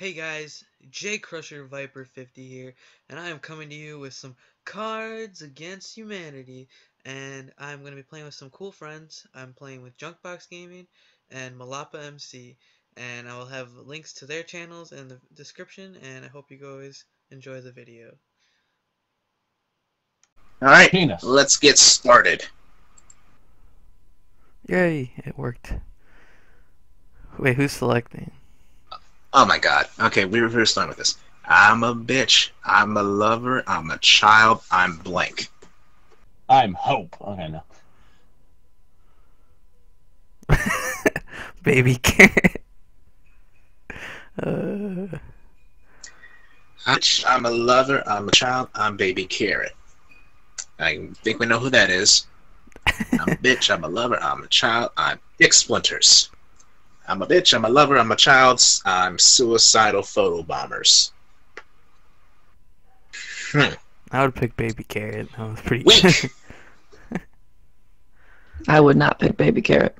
Hey guys, J Krusher Viper 50 here, and I am coming to you with some Cards Against Humanity, and I'm going to be playing with some cool friends. I'm playing with Junk Box Gaming and Mlapa MC, and I will have links to their channels in the description, and I hope you guys enjoy the video. Alright, let's get started. Yay, it worked. Wait, who's selecting? Oh my god. Okay, we were starting with this. I'm a bitch. I'm a lover. I'm a child. I'm blank. I'm Hope. Okay, no. Baby carrot. uh, I'm a lover. I'm a child. I'm baby carrot. I think we know who that is. I'm a bitch. I'm a lover. I'm a child. I'm dick splinters. I'm a bitch. I'm a lover. I'm a child. I'm suicidal photo bombers. Hmm. I would pick Baby Carrot. That was pretty Weak. I would not pick baby carrot.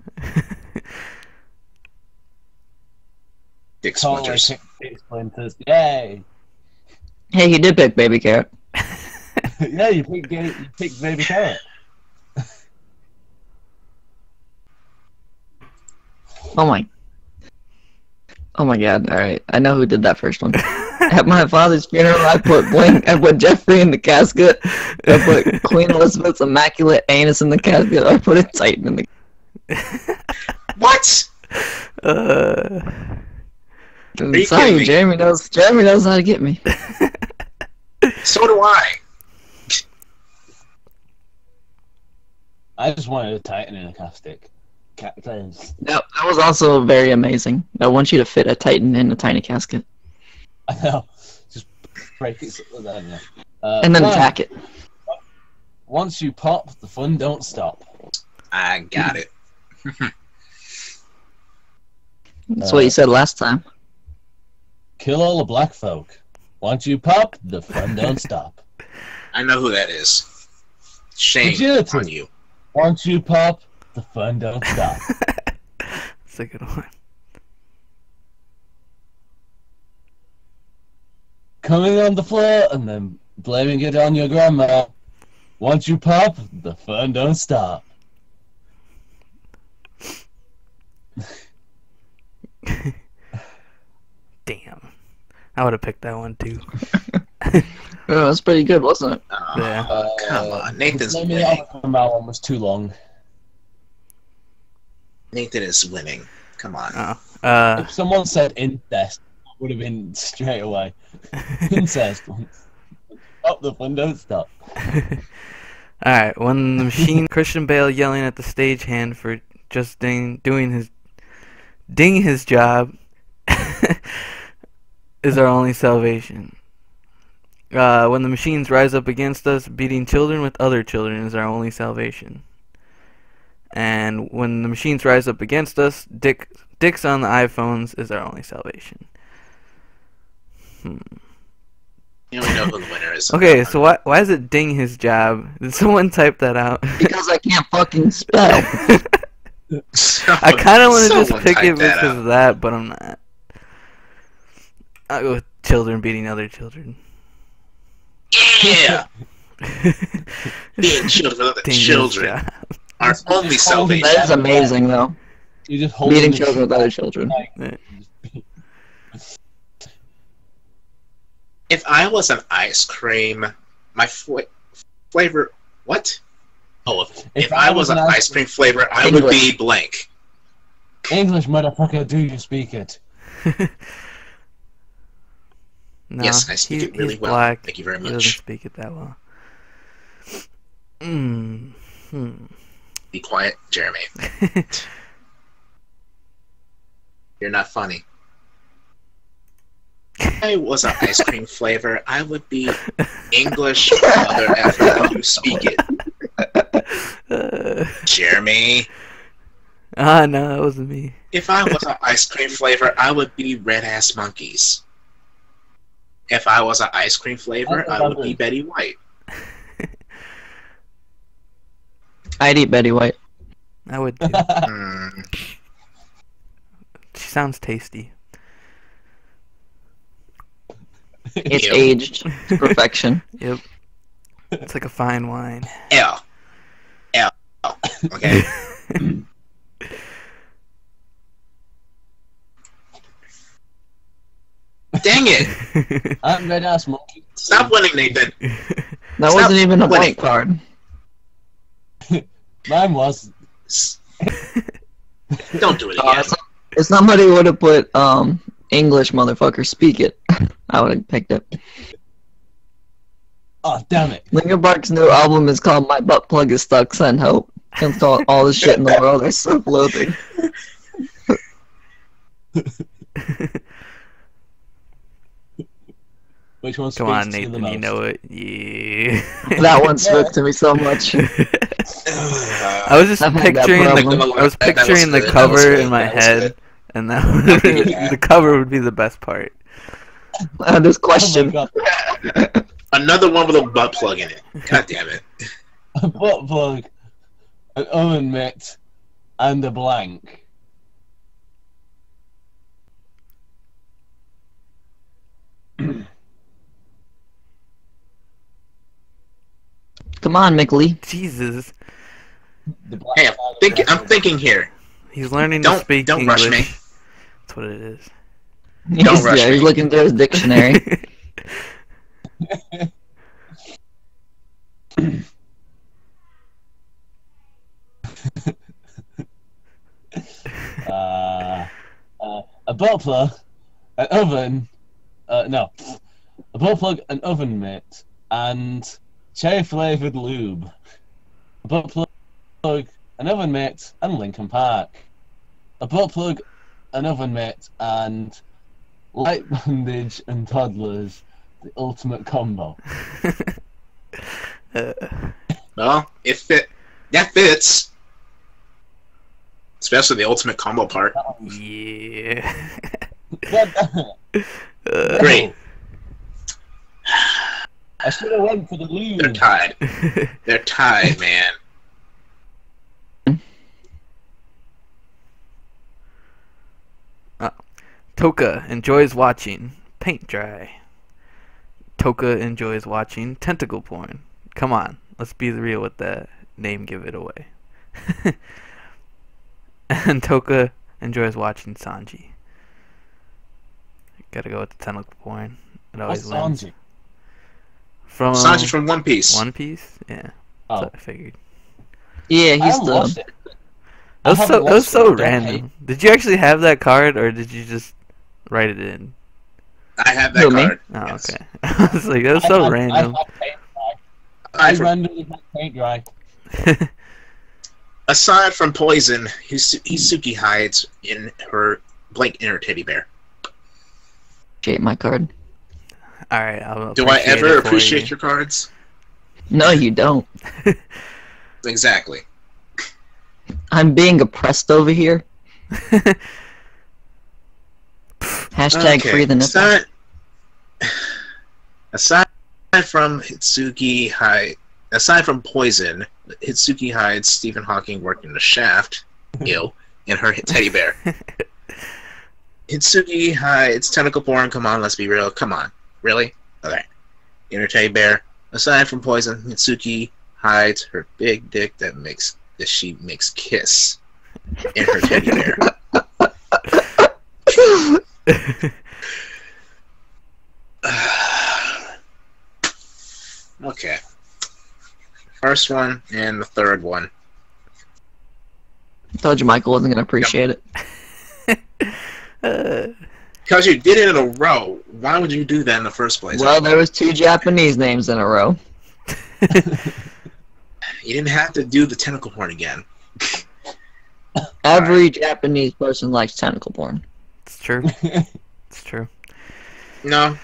Dick Totally splinters. Dick Splinters. Yay! Hey, he did pick baby carrot. yeah, you picked, you picked Baby Carrot. Oh my. Oh my god, alright. I know who did that first one. At my father's funeral, I put Blink, I put Jeffrey in the casket, I put Queen Elizabeth's immaculate anus in the casket, I put a Titan in the What? uh, I'm you sorry, kidding me? Jeremy knows Jeremy knows how to get me. So do I. I just wanted a Titan in a castic. Cactus. That, that was also very amazing. I want you to fit a Titan in a tiny casket. I know. Just break it. I. Uh, And then one, tack it. Once you pop, the fun don't stop. I got it. That's what you said last time. Kill all the black folk. Once you pop, the fun don't stop. I know who that is. Shame Agility. on you. Once you pop, the fun don't stop. that's a good one. Coming on the floor and then blaming it on your grandma. Once you pop, the fun don't stop. Damn. I would have picked that one too. Oh, that's pretty good, wasn't it? Yeah. Uh, come on. Nathan's blaming winning. it grandma one was too long. Nathan is winning. Come on. Oh. Uh, If someone said incest, I would have been straight away. Incest. Stop the fun don't stop. Alright, when the machine Christian Bale yelling at the stagehand for just ding, doing his ding his job is our only salvation. Uh, when the machines rise up against us, beating children with other children is our only salvation. And when the machines rise up against us, dick dicks on the iPhones is our only salvation. Hmm. You know who the winner is. Okay, so why why is it ding his job? Did someone type that out? Because I can't fucking spell. I kind of want to just pick it because out. of that, but I'm not. I'll go with children beating other children. Yeah! Children of the Ding children. Job. Our only salvation. That is amazing, though. You just hold Beating children with other children. If I was an ice cream, my fl- flavor. What? Oh, if, if I was an ice cream flavor, I would be blank. English motherfucker, do you speak it? no, yes, I speak he- it really well. black. Thank you very He doesn't much. speak it that well. Mm. Hmm. Be quiet, Jeremy. You're not funny. If I was an ice cream flavor, I would be English mother effer. You speak it, Uh, Jeremy. ah, no, that wasn't me. If I was an ice cream flavor, I would be red ass monkeys. If I was an ice cream flavor, I would be Betty White. I'd eat Betty White. I would too. She sounds tasty. It's Ew. aged to perfection. Yep. It's like a fine wine. L. L. Okay. Dang it! I'm red ass monkey. Stop winning, Nathan. That Stop wasn't even a winning. blank card. Mine was. S- Don't do it Uh, again. if- if somebody would have put um English motherfucker speak it, I would have picked it. Oh damn it! Linkin Park's new album is called My Butt Plug Is Stuck. Send hope. Against all, all the shit in the world. They're so loathing. Which one Come speaks on, to Nathan, the you know it. Yeah. That one spoke to me so much. I was just I've picturing the. I was That- that was picturing the good, that was cover in my that head, good. and that would, Yeah. the cover would be the best part. I had this Oh question. god! Another one with a butt plug in it. God damn it. A butt plug, an oven mitt, and a blank. Come on, McLee. Jesus, Hey, I'm side of thinking. I'm thinking here. he's learning Don't- to speak don't English. rush me. That's what it is. Don't He's, rush yeah, he's looking through his dictionary. Uh, uh, a butt plug, an oven, uh, no, a butt plug, an oven mitt, and cherry flavored lube. A butt plug, an oven mitt, and Linkin Park. A butt plug, an oven mitt, and light bandage and toddlers. The ultimate combo. Uh, Well, it fit. That fits. Especially the ultimate combo part. yeah. God. Uh, Great. I should have went for the They're tied. They're tied, man. Uh, Toka enjoys watching paint dry. Toka enjoys watching tentacle porn. Come on, let's be real with that name. Give it away. and Toka enjoys watching Sanji. Gotta go with the tentacle porn. It always What's wins. Sanji? From Sanji from One Piece. One Piece. Yeah, oh. that's Oh, what I figured. Yeah, he's haven't the. watched it. That was so that was so I don't random. Did you actually have that card, or did you just write it in? I have that Who, me? card. Oh, Yes. okay. I was like, that was I so had- random. I, had paint dry. I Aside from, randomly had paint dry. aside from poison, Hisu- Hisuki hides in her blank inner teddy bear. Appreciate my card. All right, I'll Do I ever appreciate you. your cards? No, you don't. Exactly. I'm being oppressed over here. Hashtag free the nipple. aside, aside from Hitsuki hide, aside from poison, Hitsuki hides Stephen Hawking working the shaft, ill, in her teddy bear. Hitsuki hides tentacle porn. Come on, let's be real. Come on, really? Okay. In her teddy bear. Aside from poison, Hitsuki hides her big dick that makes that she makes kiss in her teddy bear. okay. First one and the third one. Told you Michael wasn't gonna appreciate it. Uh, Because you did it in a row. Why would you do that in the first place? Well, there was two Japanese names in a row. You didn't have to do the tentacle porn again. Every Japanese person likes tentacle porn. it's true. It's true. No,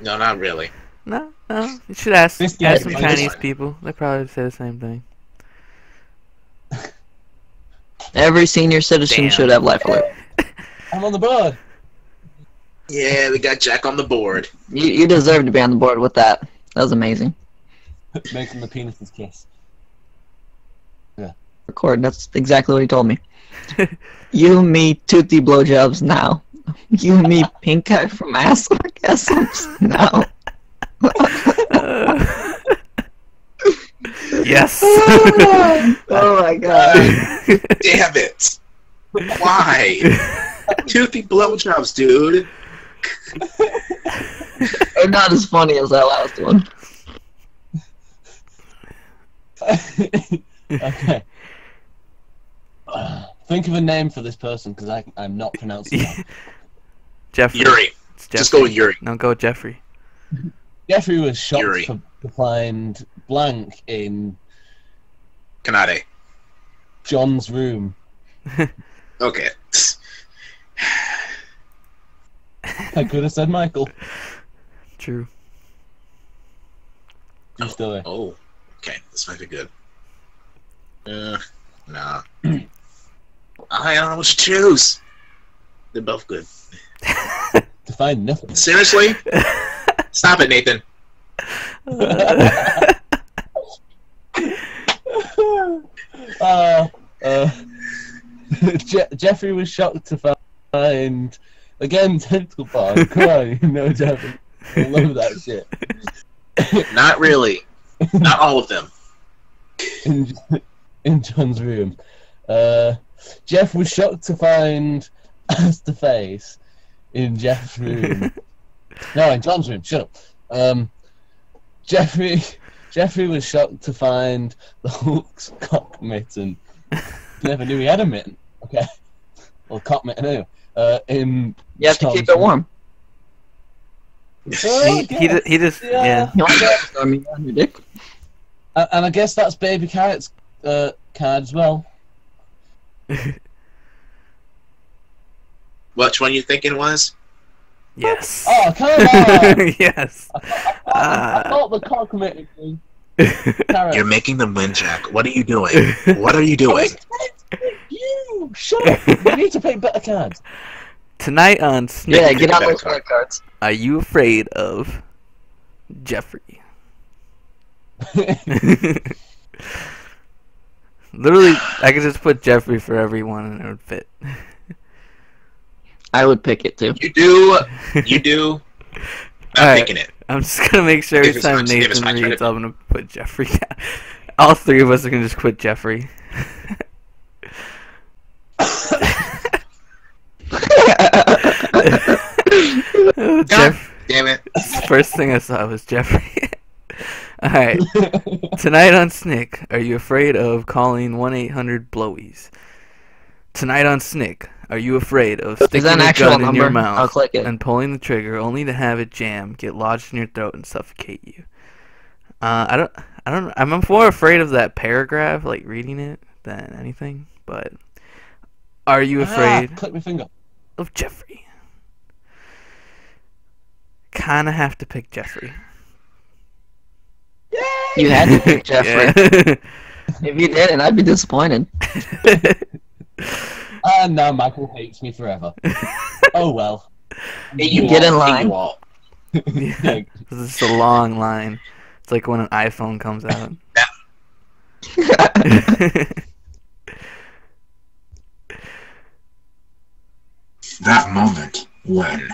no, not really. No, no. You should ask, This ask guy- some this Chinese one. people. They probably say the same thing. Every senior citizen Damn. should have life alert. I'm on the board. Yeah, we got Jack on the board. You, you deserve to be on the board with that. That was amazing. Making the penises kiss. Yeah. Record. That's exactly what he told me. you, me, toothy blowjobs now. You and me, pink eye from ass orgasms? No. yes. oh my god. Damn it! Why? Toothy blowjobs, dude. They're not as funny as that last one. okay. Uh, think of a name for this person because I'm not pronouncing that. Jeffrey. Yuri. It's Just go with Yuri. No, go with Jeffrey. Jeffrey was shocked Yuri. to, to find blank in Kanade. John's room. Okay. I could have said Michael. True. True story. Oh. Okay, this might be good. Uh, nah. I don't know what to choose. They're both good. To find nothing. Seriously? Stop it, Nathan. uh, uh, Je- Jeffrey was shocked to find again tentacle porn. Come on, you know Jeffrey. I love that shit. Not really. Not all of them. in, in John's room. Uh, Jeff was shocked to find ass to face in Jeff's room. no, in John's room. Shut up. Um, Jeffrey Jeffrey was shocked to find the Hulk's cock mitten. Never knew he had a mitten. Okay, or cock mitten. Anyway, uh, in You have to keep it warm. room. he, he, ju- he just Yeah. yeah. You want to storm me on your dick? And, and I guess that's Baby Carrot's uh, card as well. Which one you thinking it was? Yes. Oh, come on! yes. I Ah. thought the cock mitten thing. Carrot. You're making them win, Jack. What are you doing? What are you doing? You shut up! You need to play better cards. Tonight on Snick, Yeah, get out better those card. card cards. are you afraid of Jeffrey? Literally, I could just put Jeffrey for everyone and it would fit. I would pick it too. You do. You do. I'm Alright. picking it. I'm just gonna make sure every time my- if it's Nathan reads, I'm gonna put Jeffrey down. All three of us are gonna just quit Jeffrey. Jeff, Damn it. first thing I saw was Jeffrey. Alright, tonight on Snick, are you afraid of calling 1 800 Blowies? Tonight on Snick, are you afraid of Is sticking that an a actual gun in your mouth? I'll click it. and pulling the trigger only to have it jam, get lodged in your throat, and suffocate you. Uh, I don't, I don't, I'm more afraid of that paragraph, like reading it, than anything. But are you afraid Ah, click my finger. of Jeffrey? Kind of have to pick Jeffrey. You had to pick Jeffrey. Yeah. If you didn't, I'd be disappointed. Ah, now Michael hates me forever. oh well. Hey, you Get in line. you yeah. This is a long line. It's like when an iPhone comes out. That moment when.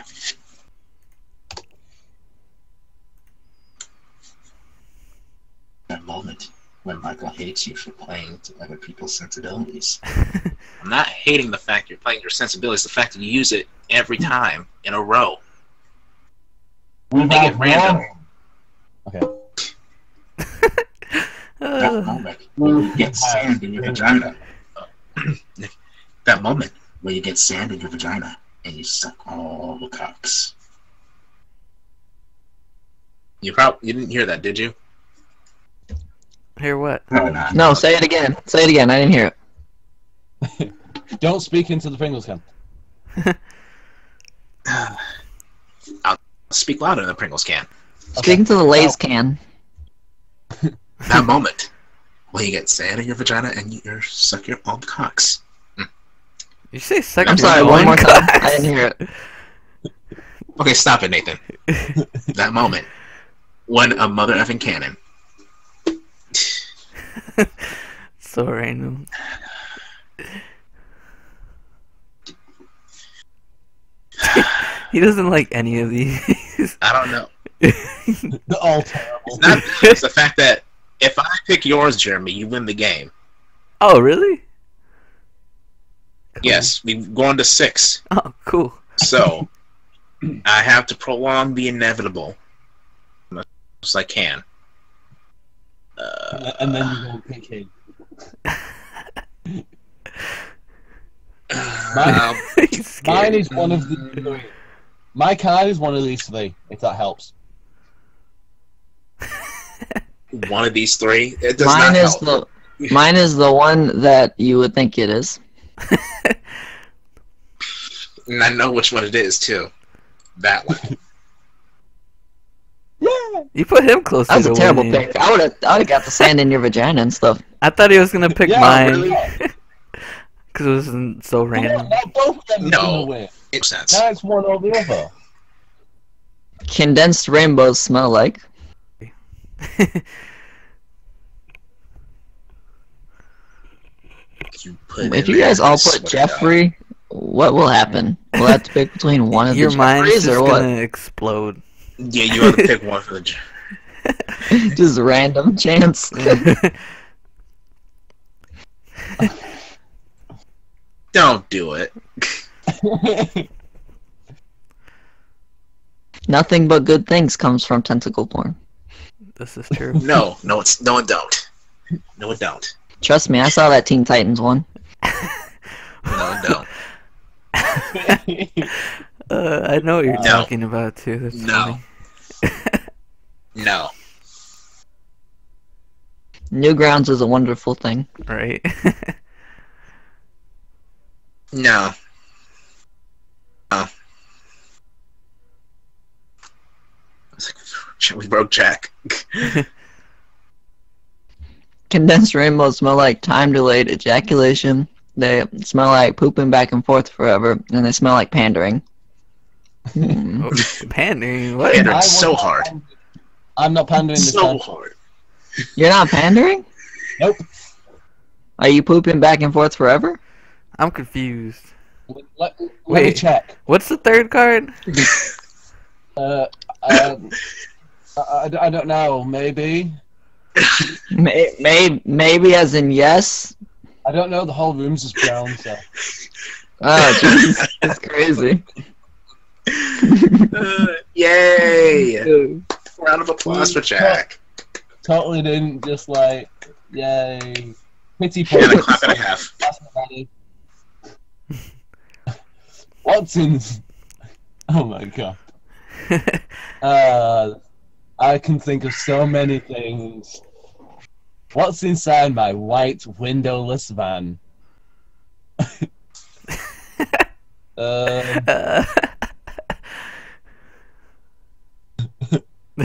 That moment when Michael hates you for playing to other people's sensibilities. I'm not hating the fact you're playing your sensibilities, the fact that you use it every time in a row. We make it random. Okay. That moment when you get sand in your vagina. that moment where you get sand in your vagina and you suck all the cocks. You probably you didn't hear that, did you? Hear what? Probably not. no, say it again. Say it again. I didn't hear it. Don't speak into the Pringles can. I'll speak louder than the Pringles can. Speaking to the Lay's can. That moment where you get sand in your vagina and you you suck your own cocks. Hmm. You say second. I'm sorry, one more time. I didn't hear it. Okay, stop it, Nathan. that moment when a mother effing cannon so random. He doesn't like any of these. I don't know. They're all terrible. It's not. It's the fact that if I pick yours, Jeremy, you win the game. oh, really? Cool. Yes, we've gone to six. Oh, cool. So I have to prolong the inevitable as much as I can. And then you go pick him. um, Mine is one of the three. My card is one of these three, if that helps. one of these three. It does Mine not is help. the mine is the one that you would think it is. And I know which one it is too. That one. Yeah. You put him closer That was to a terrible winning. pick. I would have I would have got the sand in your vagina and stuff. I thought he was gonna pick Yeah, mine really? because it was n- so random. not both of them No. gonna. It makes sense. Now it's one or the other. Condensed rainbows smell like. You put If you guys all put to God. Jeffrey, what will happen? We'll have to pick between one of Your the mind's Jeffreys or what? gonna explode. Yeah, you have to pick one for the. j- Just random chance. Don't do it. Nothing but good things comes from tentacle porn. this is true. No, no, it's no, it don't. No, it don't. Trust me, I saw that Teen Titans one. No, it don't. Uh, I know what you're No. talking about too. That's No. No. Newgrounds is a wonderful thing. right? No. No. It's like, we broke Jack. Condensed rainbows smell like time delayed ejaculation. They smell like pooping back and forth forever, and they smell like pandering. Hmm. Oh, pandering. What? Pandering. I so hard. pander. I'm not pandering so time. hard. You're not pandering? Nope. Are you pooping back and forth forever? I'm confused. Let, let me Wait. check. What's the third card? Uh, um, I, I, I don't know. Maybe. May, may, maybe as in yes. I don't know. The whole room's just brown, so. Oh, jeez, that's crazy. Uh, yay! Round of applause for Jack. Totally didn't just like, yay. Pity And a clap and a half. That's not ready. Watson's. Oh my god. Uh, I can think of so many things. What's inside my white windowless van? um, Uh,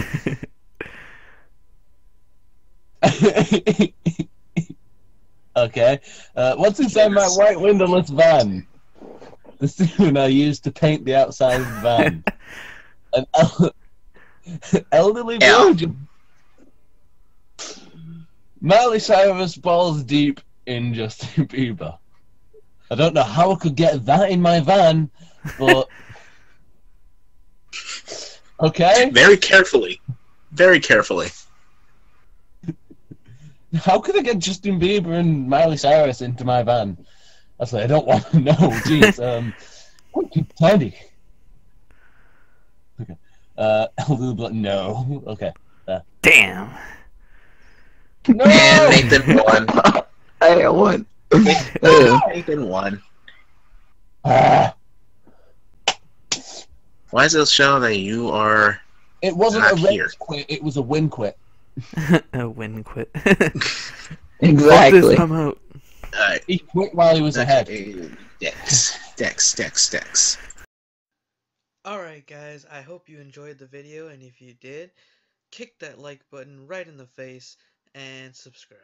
okay. Uh, what's inside my white windowless van? The stone I used to paint the outside of the van. An el- elderly L. virgin. Miley Cyrus balls deep in Justin Bieber. I don't know how I could get that in my van, but okay. Very carefully. Very carefully. How could I get Justin Bieber and Miley Cyrus into my van? I say I don't want to know. Jeez, um, what you Tandy? Okay. Uh, Elder Blood, no. Okay. Uh. damn. No. And Nathan won. Hey, what? Ew. Nathan won. Ah, Why does it show that you are? it wasn't Not a race here. quit. It was a win quit. a win quit. Exactly. this, I'm out. Uh, He quit while he was ahead. Dex, Dex, Dex, Dex. Alright guys, I hope you enjoyed the video and if you did, kick that like button right in the face and subscribe.